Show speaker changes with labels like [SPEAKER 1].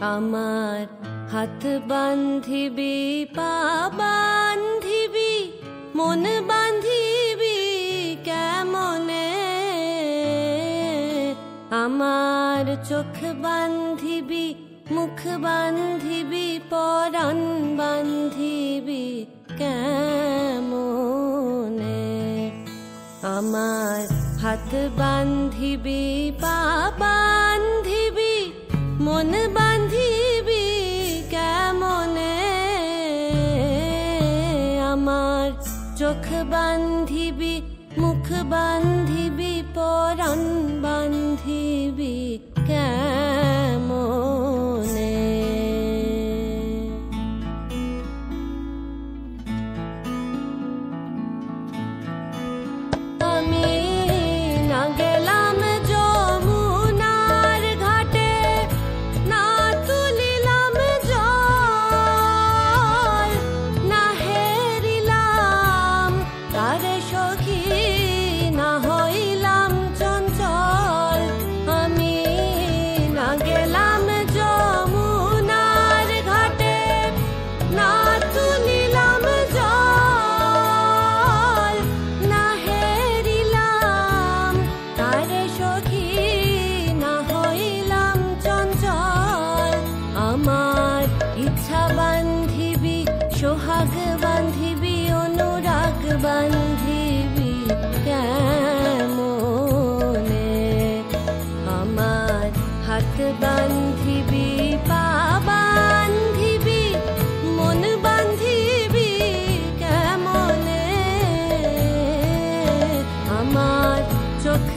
[SPEAKER 1] আমার হাত বান্ধিবি, পা বান্ধিবি, মন বান্ধিবি কেমনে? আমার চোখ বান্ধিবি, মুখ বান্ধিবি, পরাণ বান্ধিবি কেমনে? আমার হাত বান্ধিবি, পা বান্ধিবি চোখ বান্ধিবি মুখ বান্ধিবি পরাণ বান্ধিবি ইচ্ছা বান্ধিবি, সোহাগ বান্ধিবি, অনুরাগ বান্ধিবি, কেমনে আমার হাত বান্ধিবি, পা বান্ধিবি, মন বান্ধিবি, কেমনে আমার চোখ